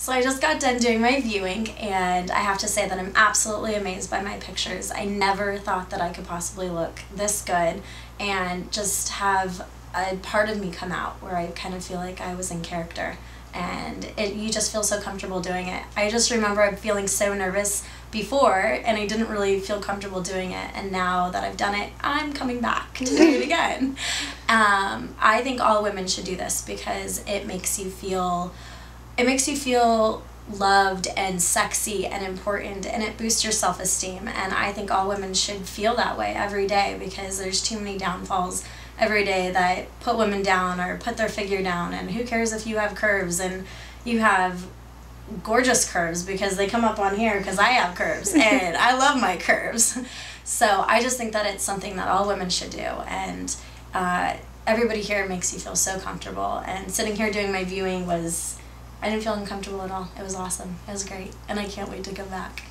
So I just got done doing my viewing and I have to say that I'm absolutely amazed by my pictures. I never thought that I could possibly look this good and just have a part of me come out where I kind of feel like I was in character and it you just feel so comfortable doing it. I just remember feeling so nervous before and I didn't really feel comfortable doing it and now that I've done it I'm coming back to do it again. Um, I think all women should do this because it makes you feel it makes you feel loved and sexy and important and it boosts your self-esteem. And I think all women should feel that way every day because there's too many downfalls every day that put women down or put their figure down. And who cares if you have curves and you have gorgeous curves because they come up on here because I have curves and I love my curves. So I just think that it's something that all women should do. And uh, everybody here makes you feel so comfortable. And sitting here doing my viewing was I didn't feel uncomfortable at all. It was awesome. It was great. And I can't wait to come back.